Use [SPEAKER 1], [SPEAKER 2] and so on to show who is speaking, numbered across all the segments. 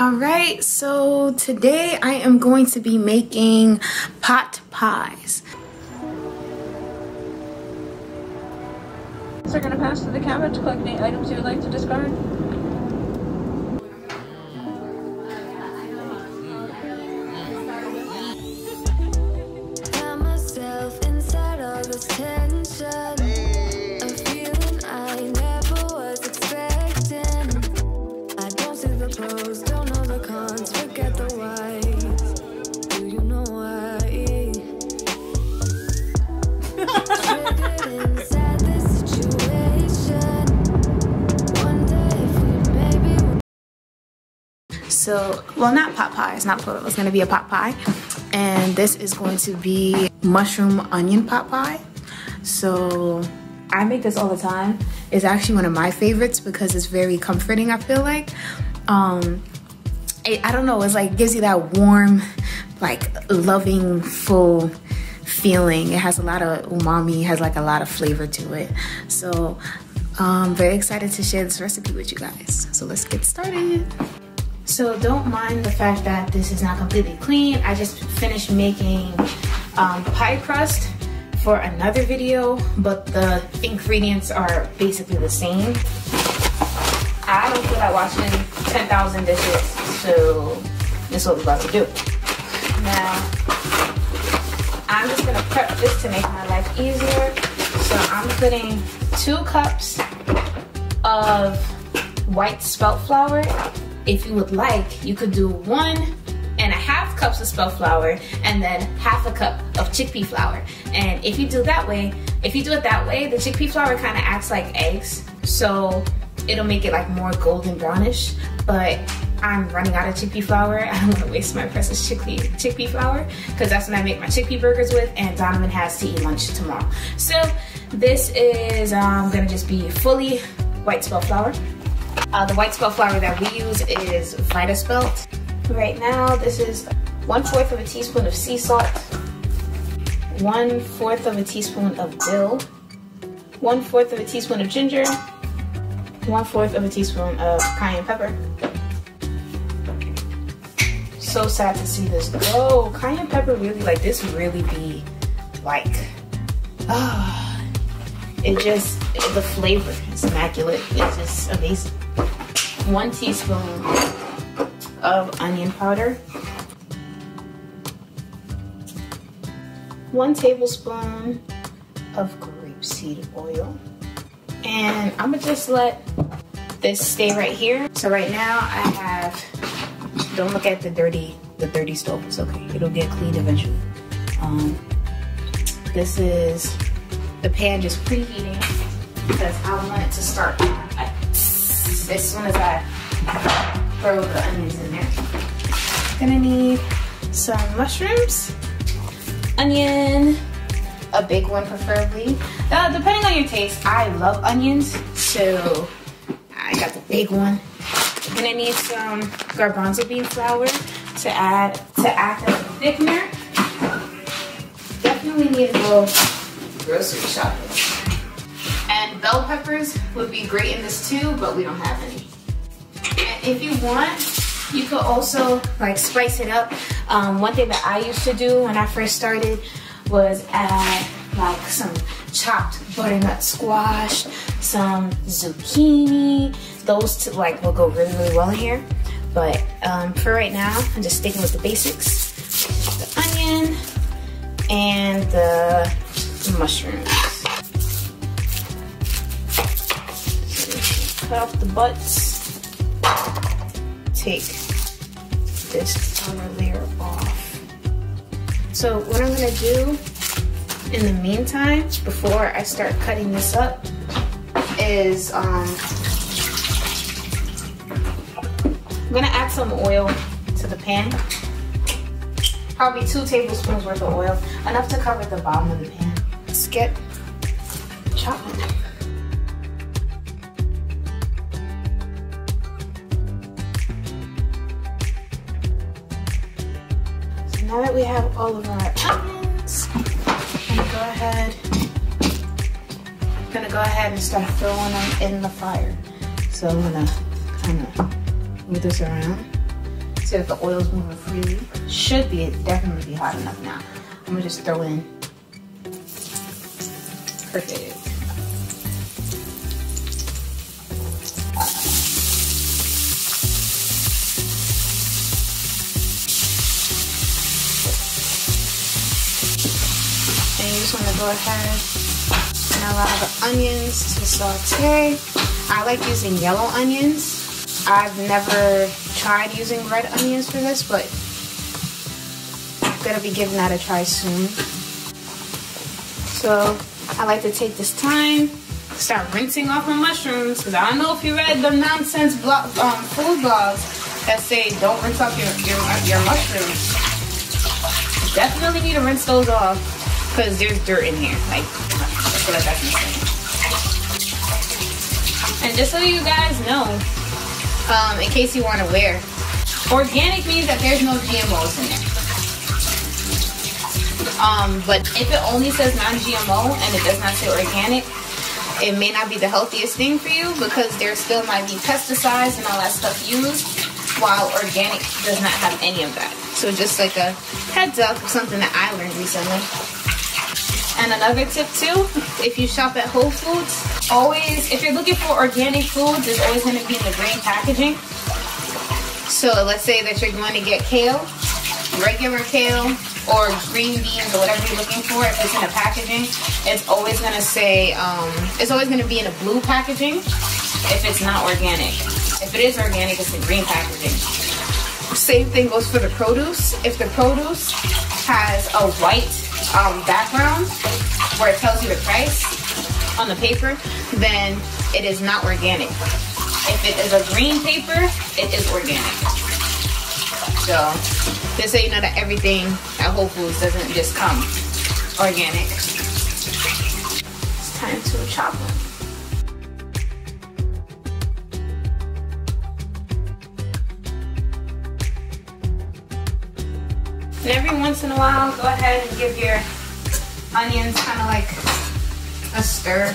[SPEAKER 1] All right, so today I am going to be making pot pies.
[SPEAKER 2] So going to pass to the cabinet to collect any items you would like to discard.
[SPEAKER 1] Well, not pot pie, it's not plural, it's gonna be a pot pie. And this is going to be mushroom onion pot pie. So, I make this all the time. It's actually one of my favorites because it's very comforting, I feel like. Um, it, I don't know, it's like gives you that warm, like loving, full feeling. It has a lot of umami, has like a lot of flavor to it. So, I'm very excited to share this recipe with you guys. So, let's get started. So don't mind the fact that this is not completely clean. I just finished making um, pie crust for another video, but the ingredients are basically the same. I don't feel like washing 10,000 dishes, so this is what we're about to do. Now, I'm just gonna prep this to make my life easier. So I'm putting two cups of white spelt flour if you would like, you could do one and a half cups of spelt flour and then half a cup of chickpea flour. And if you do that way, if you do it that way, the chickpea flour kind of acts like eggs. So it'll make it like more golden brownish. But I'm running out of chickpea flour. I don't want to waste my precious chickpea, chickpea flour because that's what I make my chickpea burgers with and Donivan has to eat lunch tomorrow. So this is um, gonna just be fully white spelt flour. Uh, the white spelt flour that we use is Vita Spelt. Right now, this is one fourth of a teaspoon of sea salt, one fourth of a teaspoon of dill, one fourth of a teaspoon of ginger, one fourth of a teaspoon of cayenne pepper. So sad to see this go. Cayenne pepper really, like this really be like, ah, it just, the flavor is immaculate. It's just amazing one teaspoon of onion powder, one tablespoon of grapeseed oil, and I'm gonna just let this stay right here. So right now I have, don't look at the dirty, the dirty stove, it's okay, it'll get cleaned eventually. Um, this is the pan just preheating because I want it to start as soon as I throw the onions in there. Gonna need some mushrooms, onion, a big one preferably. Uh, depending on your taste, I love onions, so I got the big one. Gonna need some garbanzo bean flour to add to act as a thickener. Definitely need to go grocery shopping. Bell peppers would be great in this too, but we don't have any. And if you want, you could also like spice it up. Um, one thing that I used to do when I first started was add like some chopped butternut squash, some zucchini. Those two like will go really, really well in here. But um, for right now, I'm just sticking with the basics. The onion and the mushrooms. Cut off the butts, take this outer layer off. So what I'm gonna do in the meantime, before I start cutting this up, is um, I'm gonna add some oil to the pan. Probably two tablespoons worth of oil, enough to cover the bottom of the pan. Let's get chopping. Now that we have all of our onions, I'm gonna go ahead, I'm gonna go ahead and start throwing them in the fire. So I'm gonna kind of move this around. so that the oil's moving freely. Should be, definitely be hot enough now. I'm gonna just throw in, perfect. Go ahead and allow the onions to saute. I like using yellow onions. I've never tried using red onions for this, but I'm gonna be giving that a try soon. So I like to take this time start rinsing off my mushrooms because I don't know if you read the nonsense blog, um, food blogs that say don't rinse off your, your, your mushrooms. Definitely need to rinse those off because there's dirt in here. Like. And just so you guys know, um, in case you weren't aware, organic means that there's no GMOs in there. Um, but if it only says non-GMO and it does not say organic, it may not be the healthiest thing for you because there still might be pesticides and all that stuff used, while organic does not have any of that. So just like a heads up something that I learned recently. And another tip too, if you shop at Whole Foods, always, if you're looking for organic foods, it's always gonna be in the green packaging. So let's say that you're going to get kale, regular kale, or green beans, or whatever you're looking for, if it's in a packaging, it's always gonna say, um, it's always gonna be in a blue packaging if it's not organic. If it is organic, it's in green packaging. Same thing goes for the produce. If the produce has a white um, background where it tells you the price on the paper, then it is not organic. If it is a green paper, it is organic. So, just so you know that everything at Whole Foods doesn't just come organic. It's time to chop them. And every once in a while, go ahead and give your onions kind of like a stir.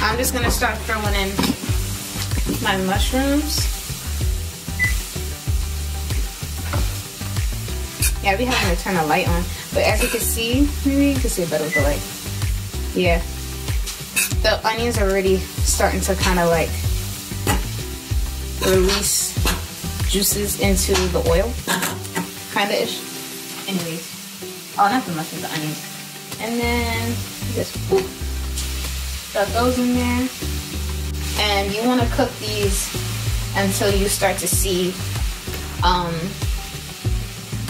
[SPEAKER 1] I'm just gonna start throwing in my mushrooms. Yeah, be having to turn the light on. But as you can see, maybe you can see it better with the light. Yeah. The onions are already starting to kind of like release juices into the oil. Kinda ish. Anyways. Oh, not the mushrooms, the onions. And then just whoop, stuff those in there. And you want to cook these until you start to see um,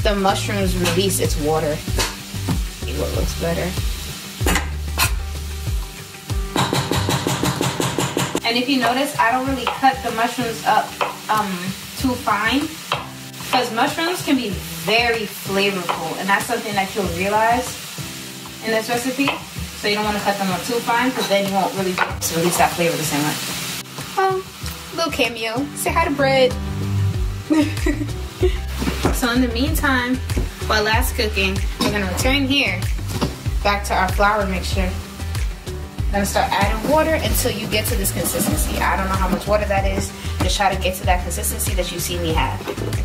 [SPEAKER 1] the mushrooms release its water. See what looks better. And if you notice, I don't really cut the mushrooms up um, too fine because mushrooms can be very flavorful and that's something that you'll realize in this recipe. So you don't want to cut them up too fine because then you won't really release that flavor the same way. Oh, little cameo. Say hi to bread. so in the meantime, while that's cooking, we're gonna return here back to our flour mixture. I'm gonna start adding water until you get to this consistency. I don't know how much water that is. Just try to get to that consistency that you see me have.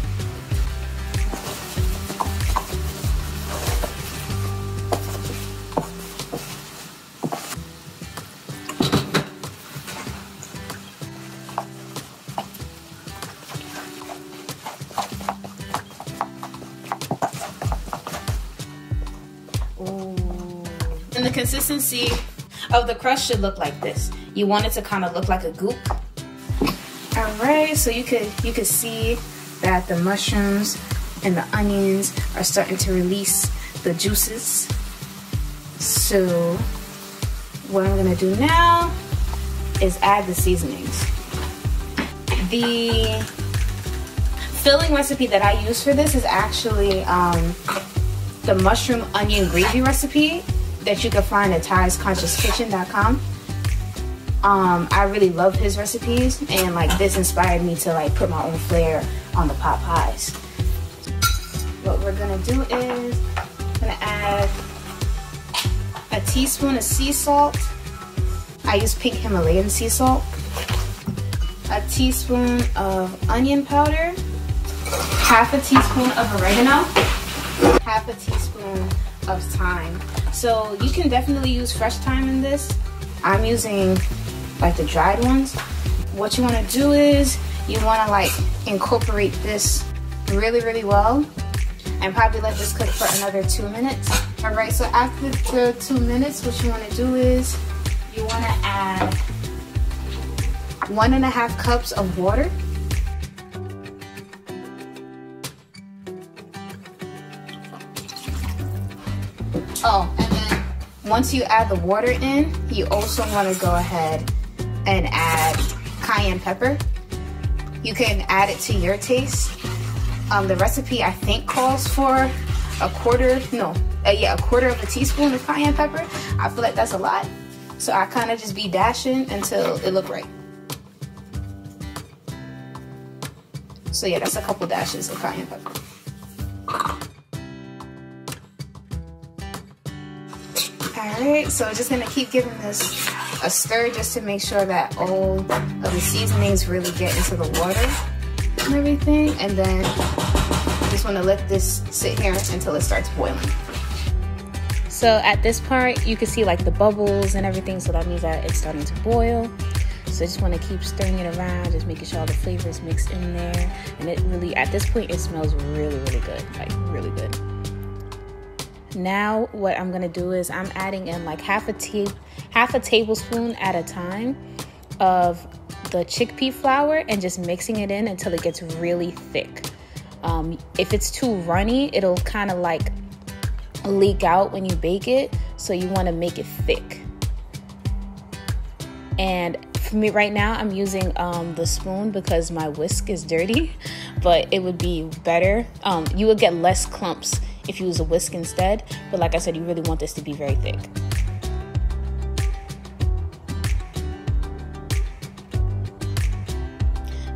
[SPEAKER 1] The consistency of the crust should look like this. You want it to kind of look like a goop. All right, so you could you could see that the mushrooms and the onions are starting to release the juices. So what I'm gonna do now is add the seasonings. The filling recipe that I use for this is actually um, the mushroom onion gravy recipe that you can find at Ty'sConsciousKitchen.com. Um, I really love his recipes and like this inspired me to like put my own flair on the pot pies. What we're gonna do is I'm gonna add a teaspoon of sea salt. I use pink Himalayan sea salt. A teaspoon of onion powder. half a teaspoon of oregano, half a teaspoon of thyme. So you can definitely use fresh thyme in this. I'm using like the dried ones. What you wanna do is you wanna like incorporate this really, really well and probably let this cook for another two minutes. All right, so after the two minutes, what you wanna do is you wanna add one and a half cups of water. Oh, and then once you add the water in, you also wanna go ahead and add cayenne pepper. You can add it to your taste. Um, the recipe I think calls for a quarter, no, uh, yeah, a quarter of a teaspoon of cayenne pepper. I feel like that's a lot. So I kind of just be dashing until it look right. So yeah, that's a couple dashes of cayenne pepper. All right, so just gonna keep giving this a stir just to make sure that all of the seasonings really get into the water and everything. And then I just wanna let this sit here until it starts boiling. So at this part, you can see like the bubbles and everything. So that means that it's starting to boil. So I just want to keep stirring it around, just making sure all the flavors mixed in there. And it really, at this point, it smells really, really good, like really good. Now what I'm gonna do is I'm adding in like half a tea, half a tablespoon at a time of the chickpea flour and just mixing it in until it gets really thick. Um, if it's too runny, it'll kind of like leak out when you bake it. So you want to make it thick. And for me right now, I'm using um, the spoon because my whisk is dirty, but it would be better. Um, you would get less clumps if you use a whisk instead. But like I said, you really want this to be very thick.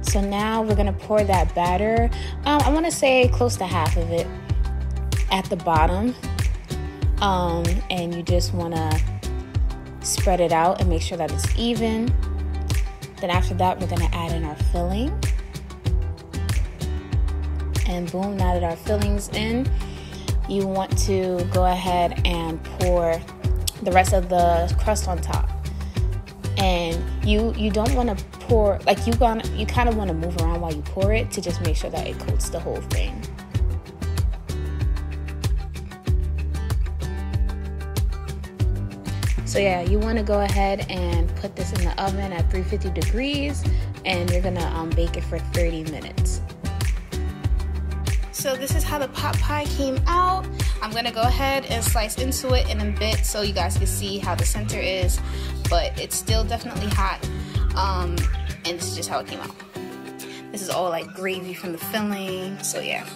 [SPEAKER 1] So now we're gonna pour that batter. Um, I wanna say close to half of it at the bottom. Um, and you just wanna spread it out and make sure that it's even. Then after that, we're gonna add in our filling. And boom, now that our filling's in, you want to go ahead and pour the rest of the crust on top. And you you don't want to pour like you gonna you kind of want to move around while you pour it to just make sure that it coats the whole thing. So yeah, you want to go ahead and put this in the oven at 350 degrees and you're gonna um, bake it for 30 minutes. So this is how the pot pie came out. I'm gonna go ahead and slice into it in a bit so you guys can see how the center is, but it's still definitely hot. Um, and this is just how it came out. This is all like gravy from the filling, so yeah.